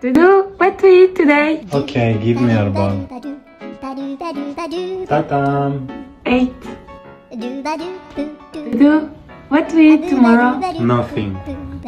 To do? what to eat today? Okay, give me your ball. Ta-ta. Eight. do what to eat tomorrow? Nothing.